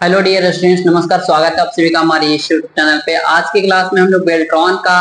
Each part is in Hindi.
हेलो डियर स्टूडेंट्स नमस्कार, स्वागत है आप सभी का हमारे यूट्यूब चैनल पे। आज की क्लास में हम लोग बेल्ट्रॉन का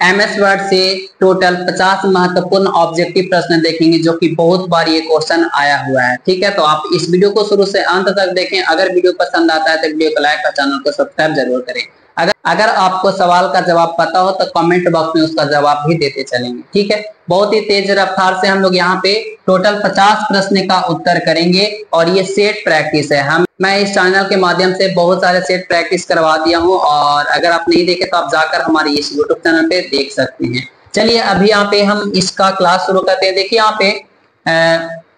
एम एस वर्ड से टोटल 50 महत्वपूर्ण ऑब्जेक्टिव प्रश्न देखेंगे, जो कि बहुत बार ये क्वेश्चन आया हुआ है। ठीक है तो आप इस वीडियो को शुरू से अंत तक देखें। अगर वीडियो पसंद आता है तो वीडियो को लाइक और चैनल को सब्सक्राइब ज़रूर करें। अगर अगर आपको सवाल का जवाब पता हो तो कमेंट बॉक्स में उसका जवाब भी देते चलेंगे ठीक है? बहुत ही तेज रफ्तार से हम लोग यहाँ पे टोटल 50 प्रश्न का उत्तर करेंगे और ये सेट प्रैक्टिस है। हम मैं इस चैनल के माध्यम से बहुत सारे सेट प्रैक्टिस करवा दिया हूँ और अगर आप नहीं देखे तो आप जाकर हमारे इस यूट्यूब चैनल पे देख सकते हैं। चलिए अभी यहाँ पे हम इसका क्लास शुरू करते हैं। देखिए यहाँ पे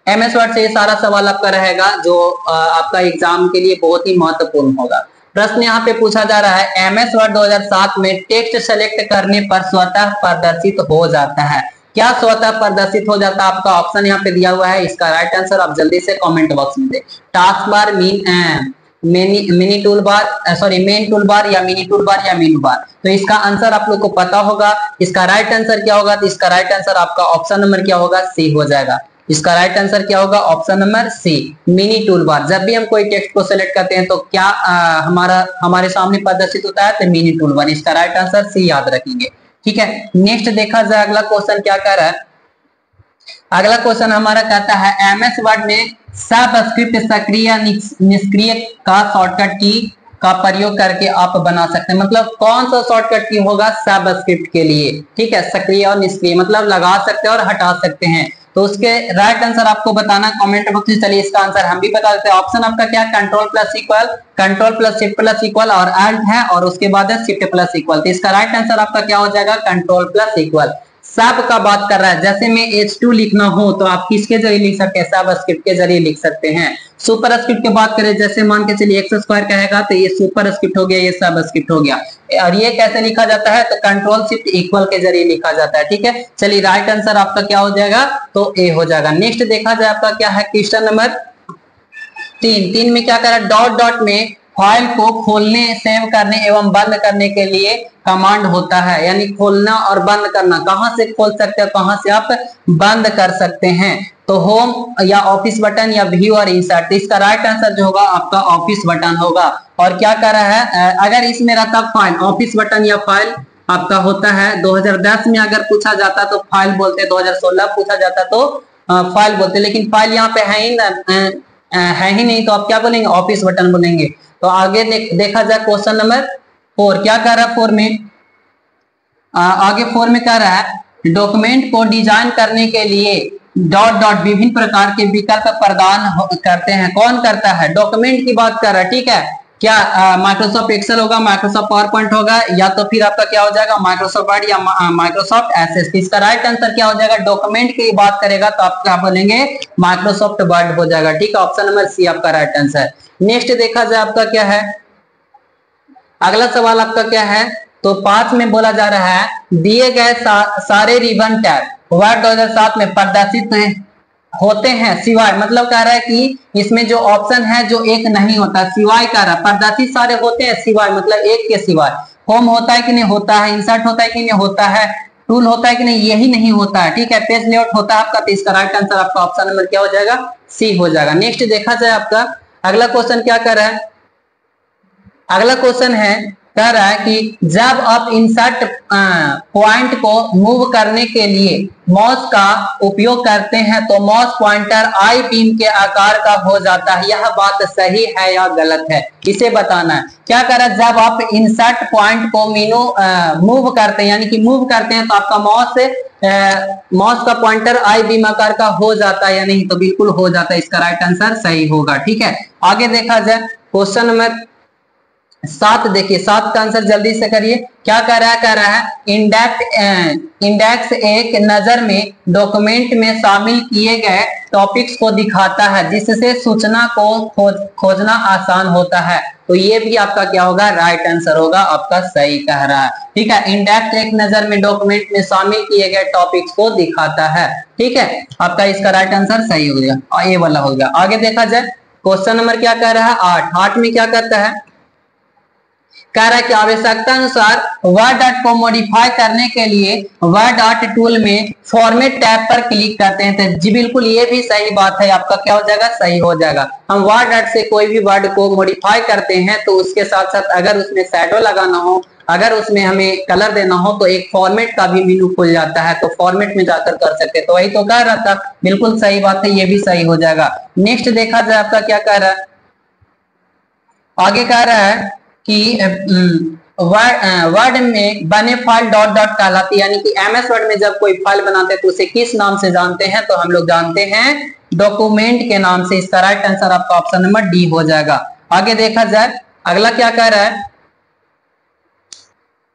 एम एस वर्ड से ये सारा सवाल आपका रहेगा जो आ, आपका एग्ज़ाम के लिए बहुत ही महत्वपूर्ण होगा। प्रश्न यहाँ पे पूछा जा रहा है एम एस वर्ड 2007 में टेक्स्ट सेलेक्ट करने पर स्वतः प्रदर्शित हो जाता है। क्या स्वतः प्रदर्शित हो जाता है? आपका ऑप्शन यहाँ पे दिया हुआ है, इसका राइट आंसर आप जल्दी से कमेंट बॉक्स में दे task bar mini mini tool bar sorry main tool bar या मिनी टूल बार या मेनू बार तो इसका आंसर आप लोग को पता होगा, इसका राइट आंसर क्या होगा? तो इसका राइट आंसर आपका ऑप्शन नंबर क्या होगा? सी हो जाएगा। इसका राइट आंसर क्या होगा? Option number C mini tool bar जब भी हम कोई टेक्स्ट को सिलेक्ट करते हैं तो क्या आ, हमारा हमारे सामने प्रदर्शित होता है तो मिनी टूल बार इसका राइट आंसर सी याद रखेंगे। ठीक है? नेक्स्ट देखा जाए अगला क्वेश्चन क्या कह रहा है? अगला क्वेश्चन हमारा कहता है एम एस वर्ड में सब स्क्रिप्ट सक्रिय निष्क्रिय का शॉर्टकट की का प्रयोग करके आप बना सकते हैं। मतलब कौन सा शॉर्टकट की होगा? सब स्क्रिप्ट के लिए। ठीक है? सक्रिय और निष्क्रिय। मतलब लगा सकते हैं और हटा सकते हैं। तो उसके राइट आंसर आपको बताना कमेंट बॉक्स में चलिए इसका आंसर हम भी बता देते हैं। ऑप्शन आपका क्या? Control plus equal control plus shift plus equal और एल्ट है और उसके बाद है शिफ्ट प्लस इक्वल तो इसका राइट आंसर आपका क्या हो जाएगा? कंट्रोल प्लस इक्वल सब का बात कर रहा है। जैसे में H2 लिखना हो तो आप किसके ज़रिए लिख सकते हैं? सब स्क्रिप्ट के ज़रिए लिख सकते हैं। सुपर स्क्रिप्ट की बात करें, जैसे मान के चलिए एक्स स्क्वायर कहेगा तो ये सुपर स्क्रिप्ट हो गया, ये सब स्क्रिप्ट हो गया। और ये कैसे लिखा जाता है? तो कंट्रोल शिफ्ट इक्वल के ज़रिए लिखा जाता है, ठीक है? चलिए राइट आंसर आपका क्या हो जाएगा? तो ए हो जाएगा। नेक्स्ट देखा जाए आपका क्या है? क्वेश्चन नंबर तीन। तीन में क्या कर? रहा है डॉट डॉट में फ़ाइल को खोलने, सेव करने एवं बंद करने के लिए कमांड होता है, यानी खोलना और बंद करना। कहाँ से खोल सकते हैं, कहाँ से आप बंद कर सकते हैं? तो होम या ऑफ़िस बटन या व्यू और इंसर्ट इसका राइट आंसर जो होगा, आपका ऑफ़िस बटन होगा। और क्या कर रहा है अगर इसमें रहता फ़ाइल ऑफ़िस बटन या फ़ाइल आपका होता है 2010 में अगर पूछा जाता तो फ़ाइल बोलते 2016 पूछा जाता तो फ़ाइल बोलते। लेकिन फ़ाइल यहाँ पे है ही ना है ही नहीं तो आप क्या बोलेंगे ऑफ़िस बटन बोलेंगे। तो आगे देख, जाए क्वेश्चन नंबर फोर क्या कर रहा है फोर में? आ, आगे फोर में कह रहा है डॉक्यूमेंट को डिज़ाइन करने के लिए डॉट डॉट विभिन्न प्रकार के विकल्प प्रदान करते हैं। कौन करता है? डॉक्यूमेंट की बात कर रहा है ठीक है? क्या माइक्रोसॉफ्ट एक्सेल होगा माइक्रोसॉफ्ट पावर पॉइंट होगा या तो फिर आपका क्या हो जाएगा माइक्रोसॉफ्ट वर्ड या माइक्रोसॉफ्ट एस एस इसका राइट आंसर क्या हो जाएगा? डॉक्यूमेंट की बात करेगा तो आप क्या बोलेंगे? माइक्रोसॉफ्ट वर्ड हो जाएगा। ठीक है ऑप्शन नंबर सी आपका राइट आंसर नेक्स्ट देखा जाए आपका क्या है? अगला सवाल आपका क्या है? तो पाँच में बोला जा रहा है दिए गए सा, सारे रिबन टैग वर्ड 2007 में प्रदर्शित होते हैं सिवाय मतलब कह रहा है कि इसमें जो ऑप्शन है जो एक नहीं होता सिवाय कह रहा है प्रदर्शित सारे होते हैं सिवाय मतलब एक के सिवाय। होम होता है कि नहीं होता है इंसर्ट होता है कि नहीं होता है टूल होता है कि नहीं यही नहीं होता है ठीक है? पेज लेआउट होता है आपका तो इसका राइट आंसर आपका ऑप्शन नंबर क्या हो जाएगा? सी हो जाएगा। नेक्स्ट देखा जाए आपका अगला क्वेश्चन क्या कर रहा है? अगला क्वेश्चन है कह रहा है कि जब आप इंसर्ट पॉइंट को मूव करने के लिए माउस का उपयोग करते हैं तो माउस पॉइंटर आई बीम के आकार का हो जाता है। यह बात सही है या गलत है? इसे बताना है। क्या कर? रहा है जब आप इंसर्ट पॉइंट को मीनू मूव करते हैं, यानी कि मूव करते हैं तो आपका माउस माउस का पॉइंटर आई बीम आकार का हो जाता है या नहीं? तो बिल्कुल हो जाता है। इसका राइट आंसर सही होगा। ठीक है? आगे देखा जाए। क्वेश्चन नंबर सात, देखिए, सात का आंसर जल्दी से करिए। क्या कह रहा है? कह रहा है इंडेक्स इंडेक्स एक नज़र में डॉक्यूमेंट में शामिल किए गए टॉपिक्स को दिखाता है, जिससे सूचना को खोज, खोजना आसान होता है। तो ये भी आपका क्या होगा? राइट आंसर होगा, आपका सही कह रहा है। ठीक है इंडेक्स एक नज़र में डॉक्यूमेंट में शामिल किए गए टॉपिक्स को दिखाता है। ठीक है, आपका इसका राइट आंसर सही हो गया ये वाला हो गया। आगे देखा जाए क्वेश्चन नंबर क्या कह रहा है? आठ। आठ में क्या करता है? कह रहा है कि आवश्यकता अनुसार वर्ड डॉट को मॉडिफाई करने के लिए वर्ड डॉट टूल में फॉर्मेट टैब पर क्लिक करते हैं। तो जी, बिल्कुल ये भी सही बात है। आपका क्या हो जाएगा? सही हो जाएगा। हम वर्ड डॉट से कोई भी वर्ड को मॉडिफाई करते हैं तो उसके साथ साथ अगर उसमें सैडो लगाना हो, अगर उसमें हमें कलर देना हो तो एक फॉर्मेट का भी मेनू खुल जाता है। तो फॉर्मेट में जाकर कर सकते तो वही तो कह रहा था। बिल्कुल सही बात है, ये भी सही हो जाएगा। नेक्स्ट देखा जाए आपका क्या कह रहा है। आगे कह रहा है कि वर्ड में बने फ़ाइल डॉट डॉट कहलाती यानी कि एमएस वर्ड में जब कोई फ़ाइल बनाते हैं तो उसे किस नाम से जानते हैं? तो हम लोग जानते हैं डॉक्यूमेंट के नाम से। इसका राइट आंसर आपका ऑप्शन नंबर डी हो जाएगा। आगे देखा जाए, अगला क्या कह रहा है?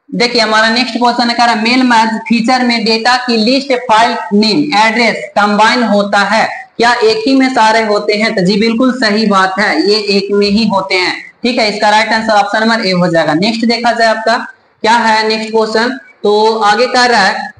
देखिए, हमारा नेक्स्ट क्वेश्चन कह रहा है मेल मैच फीचर में डेटा की list file name address combine होता है। क्या एक ही में सारे होते हैं? तो जी, बिल्कुल सही बात है। ये एक में ही होते हैं। ठीक है, इसका right answer option number A हो जाएगा। नेक्स्ट देखा जाए आपका, क्या है नेक्स्ट क्वेश्चन तो आगे कह रहा है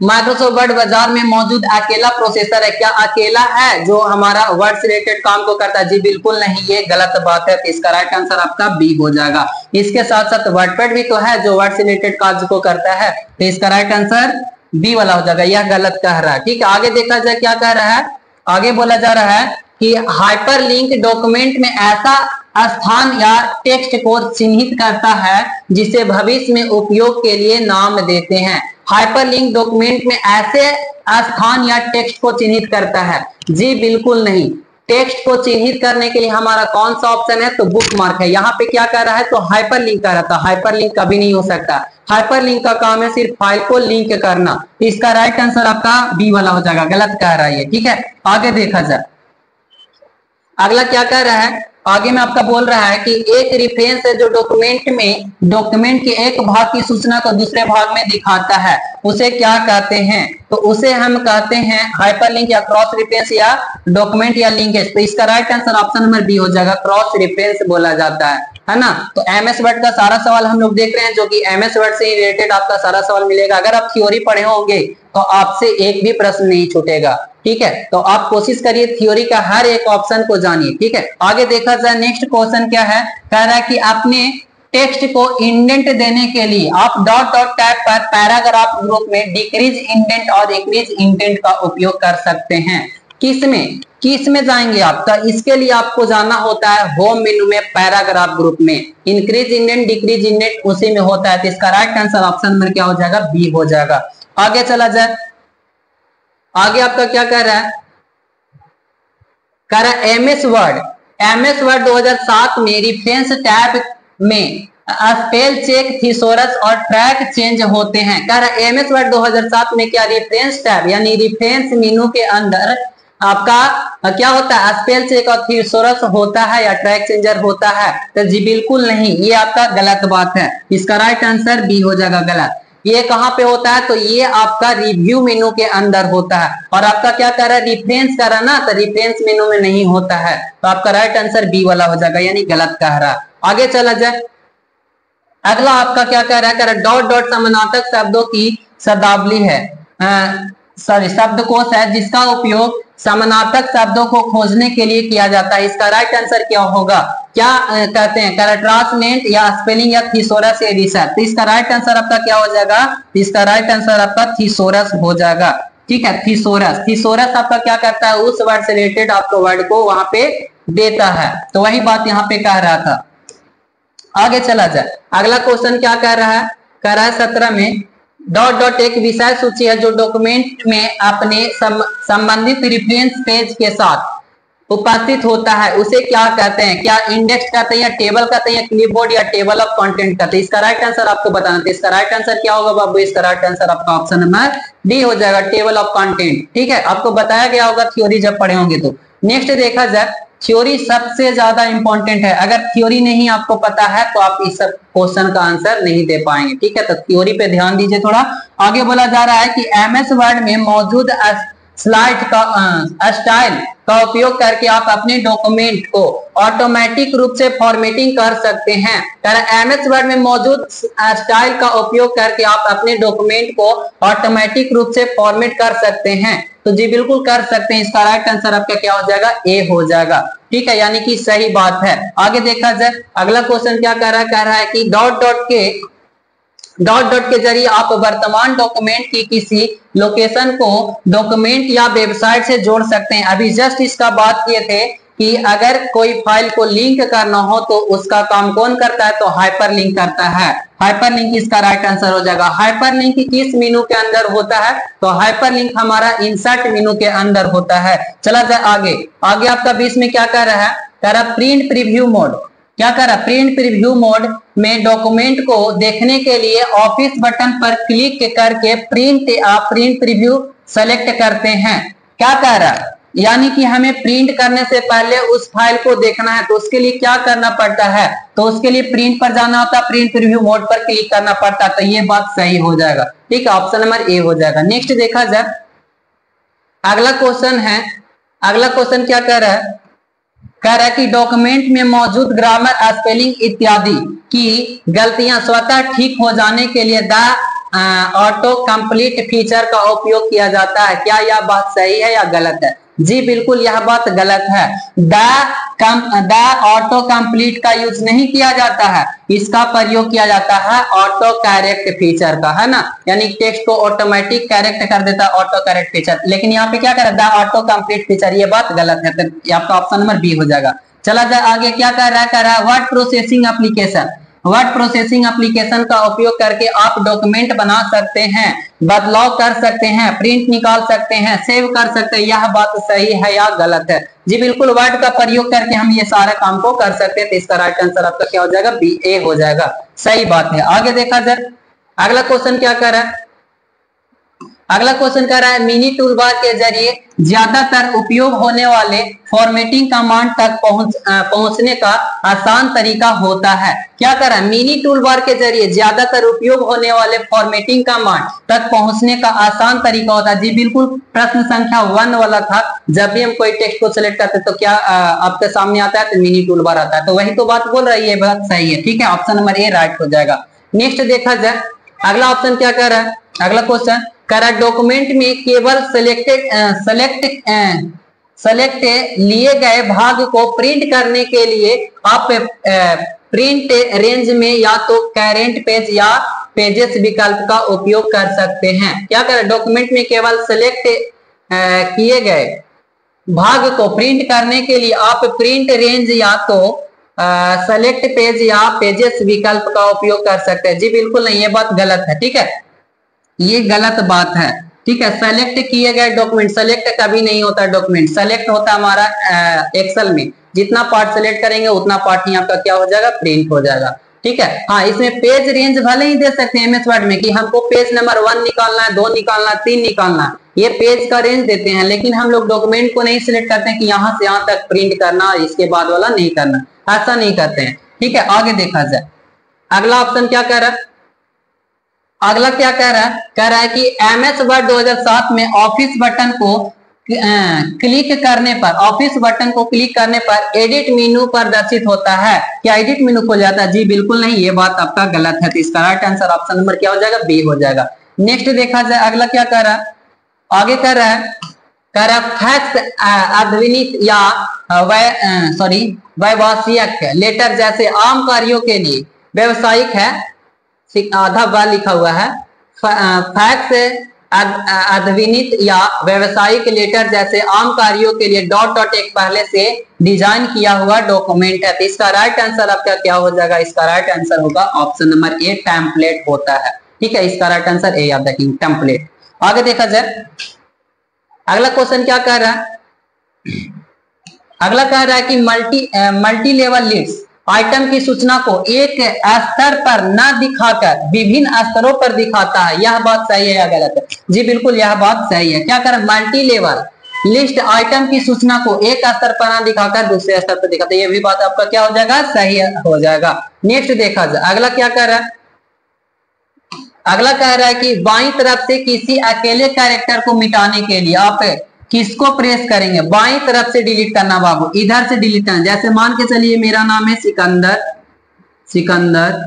माइक्रोसॉफ्ट वर्ड बाज़ार में मौजूद अकेला प्रोसेसर है। क्या अकेला है जो हमारा वर्ड से रिलेटेड काम को करता है? जी, बिल्कुल नहीं, ये गलत बात है। तो इसका राइट आंसर आपका बी हो जाएगा। इसके साथ साथ वर्डपैड भी तो है जो वर्ड से रिलेटेड कार्य को करता है। तो इसका राइट आंसर बी वाला हो जाएगा। यह गलत कह रहा है। ठीक है, आगे देखा जाए क्या कह रहा है? आगे बोला जा रहा है कि हाइपरलिंक डॉक्यूमेंट में ऐसा स्थान या टेक्स्ट को चिन्हित करता है, जिसे भविष्य में उपयोग के लिए नाम देते हैं। हाइपरलिंक डॉक्यूमेंट में ऐसे स्थान या टेक्स्ट को चिन्हित करता है। जी, बिल्कुल नहीं। टेक्स्ट को चिन्हित करने के लिए हमारा कौन सा ऑप्शन है? तो बुक मार्क है। यहाँ पे क्या कर रहा है? तो हाइपर लिंक कर रहा था। हाइपर लिंक कभी नहीं हो सकता। हाइपर लिंक का काम है सिर्फ़ फ़ाइल को लिंक करना। इसका राइट आंसर आपका बी वाला हो जाएगा। गलत कह रहा है ठीक है? आगे देखा जाए। अगला क्या कह रहा है? आगे में आपका बोल रहा है कि एक रिफरेंस है जो डॉक्यूमेंट में डॉक्यूमेंट के एक भाग की सूचना को दूसरे भाग में दिखाता है। उसे क्या कहते हैं? तो उसे हम कहते हैं हाइपरलिंक या क्रॉस रिफरेंस या डॉक्यूमेंट या लिंकेज तो इसका right answer option number B हो जाएगा। क्रॉस रिफरेंस बोला जाता है। है ना? तो एम एस वर्ड का सारा सवाल हम लोग देख रहे हैं, जो कि एम एस वर्ड से रिलेटेड आपका सारा सवाल मिलेगा। अगर आप थ्योरी पढ़े होंगे तो आपसे एक भी प्रश्न नहीं छूटेगा, ठीक है? तो आप कोशिश करिए थ्योरी का हर एक ऑप्शन को जानिए, ठीक है? आगे देखा जाए नेक्स्ट क्वेश्चन क्या है? कह रहा है कि आपने टेक्स्ट को इंडेंट देने के लिए आप डॉट डॉट टैब पर पैराग्राफ ग्रुप में डिक्रीज इंडेंट और इंक्रीज इंडेंट का उपयोग कर सकते हैं। किसमें किसमें जाएँगे आप? तो इसके लिए आपको जाना होता है होम मेनू में पैराग्राफ ग्रुप में। इंक्रीज इंडेंट डिक्रीज इंडेंट उसी में होता है। तो इसका राइट आंसर ऑप्शन नंबर क्या हो जाएगा? बी हो जाएगा। आगे चला जाए। आगे आपका क्या कह रहा है? कह रहा है एमएस वर्ड एमएस वर्ड 2007 में रिफरेंस टैब में स्पेल चेक थीसोरस और ट्रैक चेंज होते हैं। कह रहा है एमएस वर्ड 2007 में क्या? रिफरेंस टैब यानी रिफरेंस मेनू के अंदर आपका क्या होता है? स्पेल चेक और थीसोरस होता है या ट्रैक चेंजर होता है तो जी बिल्कुल नहीं, ये आपका गलत बात है। इसका राइट आंसर बी हो जाएगा गलत। ये कहाँ पे होता है? तो ये आपका रिव्यू मेनू के अंदर होता है। और आपका क्या कर रहा है? रिफरेंस कर रहा ना तो रिफरेंस मेनू में नहीं होता है। तो आपका राइट आंसर बी वाला हो जाएगा, यानी गलत कह रहा आगे चला जाए। अगला आपका क्या कह रहा है? रहा डॉट डॉट समानार्थक शब्दों की शब्दावली है। सॉरी शब्दकोश है जिसका उपयोग समानार्थक शब्दों को खोजने के लिए किया जाता है। इसका राइट आंसर क्या होगा? क्या कहते हैं ट्रांसलेंट या स्पेलिंग या थीसोरस या रिसर्च तो इसका राइट आंसर आपका क्या हो जाएगा? इसका राइट आंसर आपका थीसोरस हो जाएगा। ठीक है? थीसोरस थीसोरस आपका क्या करता है? उस वर्ड से रिलेटेड आपको वर्ड को वहाँ पे देता है। तो वही बात यहाँ पे कह रहा था। आगे चला जाए। अगला क्वेश्चन क्या कह रहा है? कह रहा है सत्रह में डॉट डॉट एक विषय सूची है जो डॉक्यूमेंट में अपने संबंधित रिफरेंस पेज के साथ उपस्थित होता है उसे क्या कहते हैं क्या इंडेक्स कहते हैं या टेबल कहते हैं या क्लिपबोर्ड या टेबल ऑफ़ कंटेंट कहते हैं इसका राइट आंसर आपको बताना था इसका राइट आंसर क्या होगा बाबू इसका राइट आंसर आपका ऑप्शन नंबर डी हो जाएगा टेबल ऑफ़ कंटेंट ठीक है आपको बताया गया होगा थ्योरी जब पढ़े होंगे तो नेक्स्ट देखा जाए थ्योरी सबसे ज़्यादा इंपॉर्टेंट है। अगर थ्योरी नहीं आपको पता है तो आप इस क्वेश्चन का आंसर नहीं दे पाएँगे। ठीक है? तो थ्योरी पे ध्यान दीजिए थोड़ा। आगे बोला जा रहा है कि एमएस वर्ड में मौजूद स्लाइड का स्टाइल का उपयोग करके आप अपने डॉक्यूमेंट को ऑटोमेटिक रूप से फॉर्मेटिंग कर सकते हैं। एम एस वर्ड में मौजूद स्टाइल का उपयोग करके आप अपने डॉक्यूमेंट को ऑटोमेटिक रूप से फॉर्मेट कर सकते हैं। तो जी बिल्कुल कर सकते हैं। इसका राइट आंसर आपका क्या हो जाएगा? ए हो जाएगा। ठीक है, यानी कि सही बात है। आगे देखा जाए। अगला क्वेश्चन क्या कर रहा है? कह रहा है कि डॉट डॉट के डॉट डॉट के ज़रिए आप वर्तमान डॉक्यूमेंट की किसी लोकेशन को डॉक्यूमेंट या वेबसाइट से जोड़ सकते हैं। अभी जस्ट इसका बात किए थे कि अगर कोई फ़ाइल को लिंक करना हो तो उसका काम कौन करता है? तो हाइपर लिंक करता है। हाइपर लिंक इसका राइट आंसर हो जाएगा। हाइपर लिंक किस मीनू के अंदर होता है? तो हाइपर लिंक हमारा इंसर्ट मीनू के अंदर होता है। चला जाए आगे। आगे आपका बीच में क्या कर रहा है? कह रहा प्रिंट प्रीव्यू मोड क्या कर? रहा प्रिंट प्रीव्यू मोड में डॉक्यूमेंट को देखने के लिए ऑफ़िस बटन पर क्लिक करके प्रिंट आप प्रिंट प्रीव्यू सेलेक्ट करते हैं। क्या कह रहा यानी कि हमें प्रिंट करने से पहले उस फ़ाइल को देखना है तो उसके लिए क्या करना पड़ता है? तो उसके लिए प्रिंट पर जाना होता है प्रिंट प्रीव्यू मोड पर क्लिक करना पड़ता है तो ये बात सही हो जाएगा। ठीक है ऑप्शन नंबर ए हो जाएगा। नेक्स्ट देखा जाए। अगला क्वेश्चन है। अगला क्वेश्चन क्या कह रहा है? कह रहा है कि डॉक्यूमेंट में मौजूद ग्रामर स्पेलिंग इत्यादि की गलतियाँ स्वतः ठीक हो जाने के लिए द ऑटो कंप्लीट फीचर का उपयोग किया जाता है। क्या यह बात सही है या गलत है? जी, बिल्कुल, यह बात गलत है। The come, the auto complete का यूज़ नहीं किया जाता है। इसका प्रयोग किया जाता है ऑटो कैरेक्ट फीचर का, है ना? यानी टेक्स्ट को ऑटोमेटिक कैरेक्ट कर देता है, ऑटो कैरेक्ट फीचर। लेकिन यहाँ पे क्या कर, द ऑटो कंप्लीट फीचर, ये बात गलत है तो आपका ऑप्शन नंबर बी हो जाएगा। चला जाए आगे क्या कर रहा है? कर रहा है word processing application word processing application का उपयोग करके आप डॉक्यूमेंट बना सकते हैं, बदलाव कर सकते हैं प्रिंट निकाल सकते हैं सेव कर सकते हैं, यह बात सही है या गलत है? जी बिल्कुल वर्ड का प्रयोग करके हम ये सारे काम को कर सकते हैं तो इसका राइट आंसर आपका क्या हो जाएगा? बी ए हो जाएगा। सही बात है। आगे देखा जाए। अगला क्वेश्चन क्या कर रहा है? अगला क्वेश्चन कर रहा है मिनी टूल बार के ज़रिए ज़्यादातर उपयोग होने वाले फॉर्मेटिंग कमांड तक पहुँच पहुँचने का आसान तरीका होता है। क्या कर रहा है? मिनी टूल बार के ज़रिए ज़्यादातर उपयोग होने वाले फॉर्मेटिंग कमांड तक पहुँचने का आसान तरीका होता है। जी, बिल्कुल प्रश्न संख्या वन वाला था। जब भी हम कोई टेक्स्ट को सिलेक्ट करते तो क्या आपके सामने आता है तो मिनी टूल बार आता है। तो वही तो बात बोल रही है बात सही है। ठीक है ऑप्शन नंबर ए राइट हो जाएगा। नेक्स्ट देखा जाए। अगला ऑप्शन क्या कर रहा है? अगला क्वेश्चन करेक्ट डॉक्यूमेंट में केवल सिलेक्टेड सेलेक्ट सेलेक्ट लिए गए भाग को प्रिंट करने के लिए आप प्रिंट रेंज में या तो करेंट पेज या पेजेस विकल्प का उपयोग कर सकते हैं। क्या करें डॉक्यूमेंट में केवल सेलेक्ट किए गए भाग को प्रिंट करने के लिए आप प्रिंट रेंज या तो सेलेक्ट पेज या पेजेस विकल्प का उपयोग कर सकते हैं। जी, बिल्कुल नहीं, ये बात गलत है, ठीक है? ये गलत बात है। ठीक है सेलेक्ट किए गए डॉक्यूमेंट सेलेक्ट कभी नहीं होता डॉक्यूमेंट सेलेक्ट होता हमारा एक्सेल में। जितना पार्ट सेलेक्ट करेंगे, उतना पार्ट ही आपका क्या हो जाएगा? प्रिंट हो जाएगा। ठीक है? हाँ इसमें पेज रेंज भले ही दे सकते हैं एमएस वर्ड में कि हमको पेज नंबर वन निकालना है, दो निकालना है, तीन निकालना है। ये पेज का रेंज देते हैं, लेकिन हम लोग डॉक्यूमेंट को नहीं सिलेक्ट करते हैं कि यहाँ से यहाँ तक प्रिंट करना, इसके बाद वाला नहीं करना। ऐसा नहीं करते हैं। ठीक है, आगे देखा जाए। अगला ऑप्शन क्या कह रहा है? अगला क्या कह रहा है? कह रहा है कि एम एस वर्ड दो में ऑफ़िस बटन को क्लिक करने पर ऑफ़िस बटन को क्लिक करने पर एडिट मीनू प्रदर्शित होता है। क्या एडिट मीनू खुल जाता है? जी, बिल्कुल नहीं। ये बात आपका गलत है तो इसका राइट आंसर ऑप्शन नंबर क्या हो जाएगा? बी हो जाएगा। नेक्स्ट देखा जाए, अगला क्या कह रहा है? आगे कह रहा है, कह रहा फैक्स अद्विनित या सॉरी वैवासिक लेटर जैसे आम कार्यों के लिए, व्यवसायिक है आधा व लिखा हुआ है। फैक्स अद्विनित या व्यवसायिक लेटर जैसे आम कार्यों के लिए डॉट डॉट एक पहले से डिज़ाइन किया हुआ डॉक्यूमेंट है। तो इसका राइट आंसर आपका क्या हो जाएगा? इसका राइट आंसर होगा ऑप्शन नंबर ए टेम्पलेट होता है। ठीक है, इसका राइट आंसर ए आप देखेंगे टेम्पलेट आगे देखा जाए। अगला क्वेश्चन क्या कह रहा है? अगला कह रहा है कि multi multi level list item की सूचना को एक स्तर पर न दिखाकर, विभिन्न स्तरों पर दिखाता है। यह बात सही है या गलत है? जी बिल्कुल, यह बात सही है। क्या कर? मल्टी लेवल लिस्ट आइटम की सूचना को एक स्तर पर ना दिखाकर, दूसरे स्तर पर दिखाता है। यह भी बात आपका क्या हो जाएगा? सही हो जाएगा। नेक्स्ट देखा जाए। अगला क्या कर रहा है? अगला कह रहा है कि बाई तरफ़ से किसी अकेले कैरेक्टर को मिटाने के लिए आप किसको प्रेस करेंगे? बाई तरफ़ से डिलीट करना बाबू, इधर से डिलीट करना। जैसे मान के चलिए, मेरा नाम है सिकंदर सिकंदर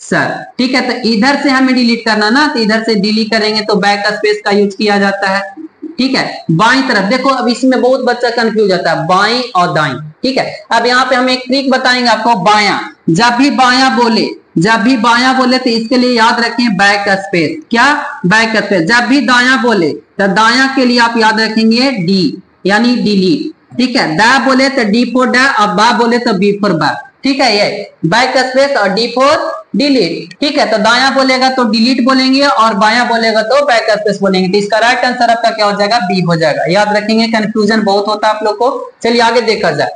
सर। ठीक है तो इधर से हमें डिलीट करना ना तो इधर से डिलीट करेंगे तो बैक स्पेस का यूज़ किया जाता है। ठीक है, बाई तरफ़। देखो, अब इसमें बहुत बच्चा कंफ्यूज होता है, बाई और दाई। ठीक है, अब यहाँ पे हम एक ट्रिक बताएँगे आपको, बाया। जब भी बाया बोले जब भी बाया बोले तो इसके लिए याद रखें बैक स्पेस क्या? बैक स्पेस जब भी दाया बोले तो दाया के लिए आप याद रखेंगे डी यानी डिलीट ठीक है? द बोले तो डी फोर ड और बा बोले तो बी फोर बा। ठीक है ये? बैक स्पेस और डी फोर डिलीट ठीक है? तो दाया बोलेगा तो डिलीट बोलेंगे और बाया बोलेगा तो बैक स्पेस बोलेंगे। तो इसका राइट आंसर आपका क्या हो जाएगा? बी हो जाएगा। याद रखेंगे कंफ्यूजन बहुत होता है आप लोग को। चलिए आगे देखा जाए।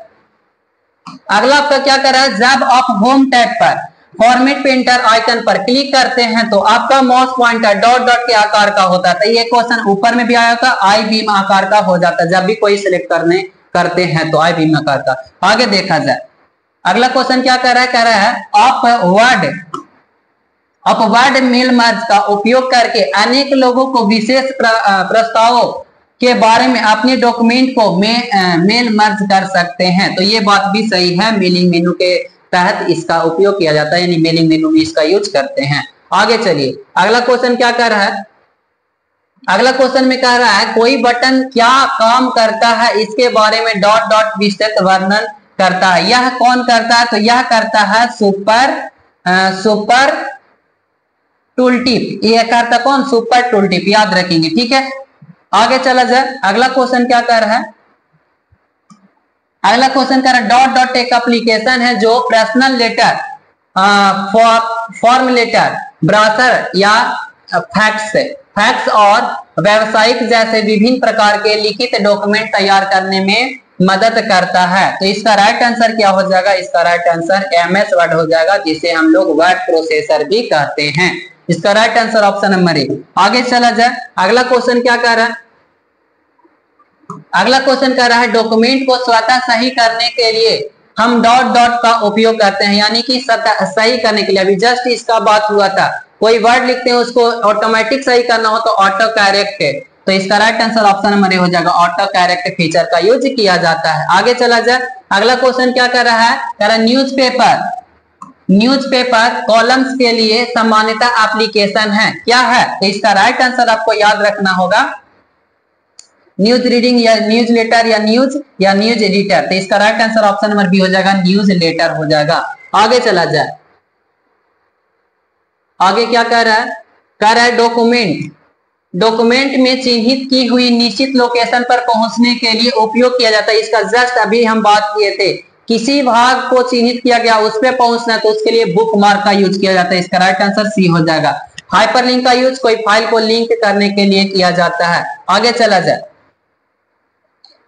अगला आपका क्या कर रहा है? जब ऑफ़ होम टैब पर फॉर्मेट पेंटर आइकन पर क्लिक करते हैं तो आपका माउस पॉइंटर डॉट डॉट के आकार का होता है। तो ये क्वेश्चन ऊपर में भी आया था आई बीम आकार का हो जाता है जब भी कोई सिलेक्ट करने करते हैं तो आई बीम आकार का। आगे देखा जाए। अगला क्वेश्चन क्या कर रहा है? कह रहा है आप वर्ड अपवर्ड मेल मर्ज का उपयोग करके अनेक लोगों को विशेष प्रस्तावों के बारे में अपने डॉक्यूमेंट को मे, मेल मर्ज कर सकते हैं। तो ये बात भी सही है मेलिंग मेनू के तहत इसका उपयोग किया जाता है यानी मेलिंग मेनू में इसका यूज़ करते हैं। आगे चलिए। अगला क्वेश्चन क्या कर रहा है? अगला क्वेश्चन में कह रहा है कोई बटन क्या काम करता है? इसके बारे में डॉट डॉट विस्तृत वर्णन करता है। यह कौन करता है? तो यह करता है super ah, super tool tip यह करता कौन? सुपर टूल टिप याद रखेंगे ठीक है? आगे चला जाए। अगला क्वेश्चन क्या कर रहा है? अगला क्वेश्चन कर डॉट डॉट एक एप्लीकेशन है जो personal letter form letter browser या फैक्स फैक्स और व्यवसायिक जैसे विभिन्न प्रकार के लिखित डॉक्यूमेंट तैयार करने में मदद करता है। तो इसका राइट आंसर क्या हो जाएगा? इसका right answer M S Word हो जाएगा, जिसे हम लोग वर्ड प्रोसेसर भी कहते हैं। इसका right answer option number A आगे चला जाए। अगला क्वेश्चन क्या कर रहा है? अगला क्वेश्चन कर रहा है डॉक्यूमेंट को स्वतः सही करने के लिए हम डॉट डॉट का उपयोग करते हैं, यानी कि सही करने के लिए। अभी जस्ट इसका बात हुआ था, कोई वर्ड लिखते हैं, उसको ऑटोमेटिक सही करना हो तो ऑटो कैरेक्ट तो इसका right answer option number A हो जाएगा ऑटो कैरेक्ट फीचर का यूज़ किया जाता है। आगे चला जाए, अगला क्वेश्चन क्या कर रहा है? कह रहा है newspaper newspaper columns के लिए सामान्यतः एप्लीकेशन है। क्या है? तो इसका राइट आंसर आपको याद रखना होगा। न्यूज़ रीडिंग या न्यूज़ लेटर या न्यूज़ या न्यूज़ एडिटर तो इसका right answer option number B हो जाएगा न्यूज़ लेटर हो जाएगा। आगे चला जाए। आगे क्या कह रहा है? कह रहा है डॉक्यूमेंट डॉक्यूमेंट में चिन्हित की हुई निश्चित लोकेशन पर पहुँचने के लिए उपयोग किया जाता है। इसका जस्ट अभी हम बात किए थे। किसी भाग को चिन्हित किया गया, उस पर पहुँचना तो उसके लिए बुक मार्क का यूज़ किया जाता है। इसका राइट आंसर सी हो जाएगा। हाइपरलिंक का यूज़ कोई फ़ाइल को लिंक करने के लिए किया जाता है। आगे चला जाए।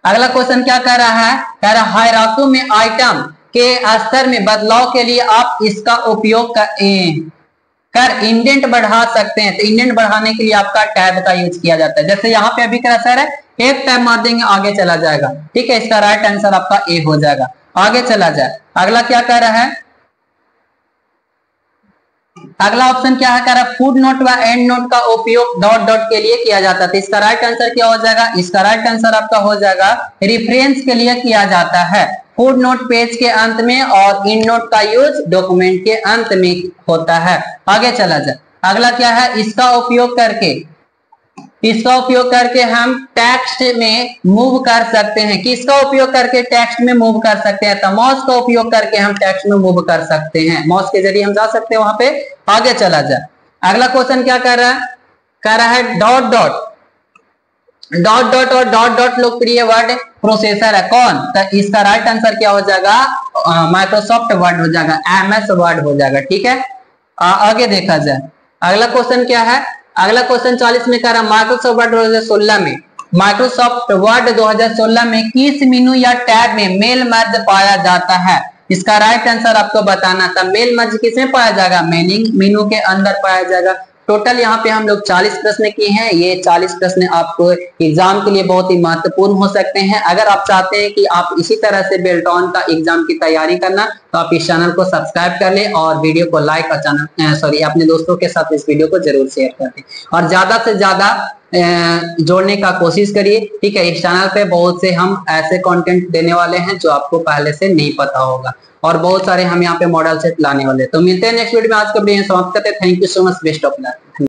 अगला क्वेश्चन क्या कह रहा है? कह रहा है में आइटम के स्तर में बदलाव के लिए आप इसका उपयोग कर, कर इंडेंट बढ़ा सकते हैं। तो इंडेंट बढ़ाने के लिए आपका टैब का यूज़ किया जाता है। जैसे यहाँ पे अभी क्या सर है एक टैब मार देंगे आगे चला जाएगा। ठीक है इसका राइट आंसर आपका ए हो जाएगा। आगे चला जाए। अगला क्या कह रहा है? अगला ऑप्शन क्या है? कह रहा फ़ूड नोट व एंड नोट का उपयोग डॉट डॉट के लिए किया जाता तो इसका राइट आंसर क्या हो जाएगा? इसका राइट आंसर आपका हो जाएगा रिफरेंस के लिए किया जाता है। फ़ूड नोट पेज के अंत में और इन नोट का यूज़ डॉक्यूमेंट के अंत में होता है। आगे चला जाए। अगला क्या है? इसका उपयोग करके इसका उपयोग करके हम टेक्स्ट में मूव कर सकते हैं। किसका उपयोग करके टेक्स्ट में मूव कर सकते हैं? तो माउस का उपयोग करके हम टेक्स्ट में मूव कर सकते हैं। माउस के ज़रिए हम जा सकते हैं, वहाँ पे आगे चला जाए अगला क्वेश्चन क्या कर रहा है? कर रहा है डॉट डॉट डॉट डॉट और डॉट डॉट लोकप्रिय वर्ड प्रोसेसर है। कौन? तो इसका राइट आंसर क्या हो जाएगा? माइक्रोसॉफ्ट वर्ड हो जाएगा एम एस वर्ड हो जाएगा, ठीक है? आगे देखा जाए। अगला क्वेश्चन क्या है? अगला क्वेश्चन चालीस में कह रहा माइक्रोसॉफ्ट वर्ड दो हज़ार सोलह में। माइक्रोसॉफ्ट वर्ड 2016 में किस मीनू या टैब में मेल मर्ज पाया जाता है? इसका राइट आंसर आपको बताना था। मेल मर्ज किसमें पाया जाएगा? मेनिंग मीनू के अंदर पाया जाएगा। टोटल यहाँ पे हम लोग 40 प्रश्न किए हैं। ये 40 प्रश्न आपको एग्ज़ाम के लिए बहुत ही महत्वपूर्ण हो सकते हैं। अगर आप चाहते हैं कि आप इसी तरह से बेल्टॉन का एग्ज़ाम की तैयारी करना तो आप इस चैनल को सब्सक्राइब कर ले और वीडियो को लाइक और चैनल सॉरी अपने दोस्तों के साथ इस वीडियो को ज़रूर शेयर कर दें। और ज़्यादा से ज़्यादा जोड़ने का कोशिश करिए। ठीक है, इस चैनल पे बहुत से हम ऐसे कंटेंट देने वाले हैं जो आपको पहले से नहीं पता होगा। और बहुत सारे हम यहाँ पे मॉडल सेट लाने वाले तो मिलते हैं नेक्स्ट वीडियो में। आज का समाप्त करते हैं। Thank you so much best of luck